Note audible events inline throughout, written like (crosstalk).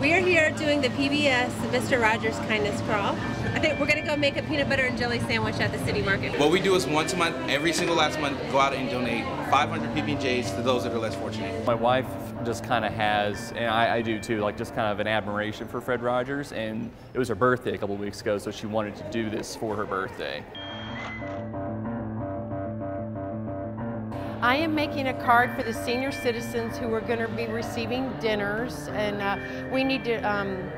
We are here doing the PBS Mr. Rogers Kindness Crawl. I think we're gonna go make a peanut butter and jelly sandwich at the city market. What we do is once a month, every single last month, go out and donate 500 PB&Js to those that are less fortunate. My wife just kind of has, and I, I, do too, like just kind of an admiration for Fred Rogers. And it was her birthday a couple weeks ago, so she wanted to do this for her birthday. I am making a card for the senior citizens who are going to be receiving dinners, and uh, we need to um,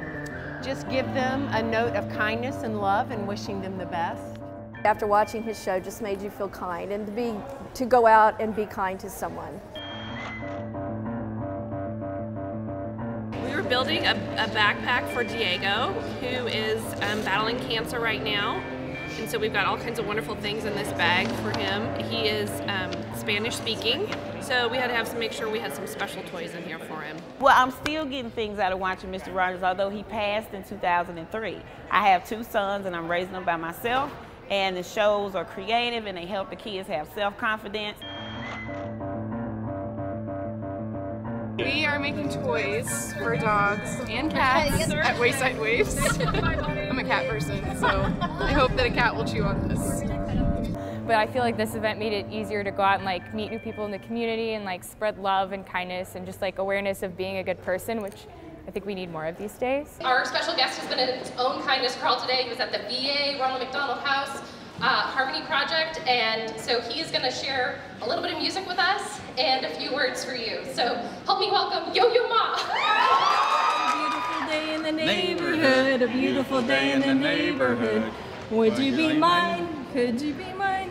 just give them a note of kindness and love and wishing them the best. After watching his show just made you feel kind and to be to go out and be kind to someone. We were building a, a backpack for Diego, who is um, battling cancer right now. And so we've got all kinds of wonderful things in this bag for him. He is um, Spanish speaking, so we had to have to make sure we had some special toys in here for him. Well, I'm still getting things out of watching Mr. Rogers, although he passed in 2003. I have two sons and I'm raising them by myself, and the shows are creative and they help the kids have self-confidence. We are making toys for dogs and cats at Wayside Waifs. (laughs) so I hope that a cat will chew on this. But I feel like this event made it easier to go out and like meet new people in the community and like spread love and kindness and just like awareness of being a good person, which I think we need more of these days. Our special guest has been in his own kindness crawl today. He was at the VA Ronald McDonald House uh, Harmony Project, and so he is going to share a little bit of music with us and a few words for you. So help me welcome Yo Yo Ma. (laughs) a beautiful day in the neighborhood. Would you be mine? Could you be mine?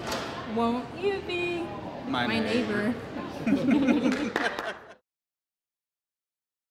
Won't you be my, neighbor? (laughs)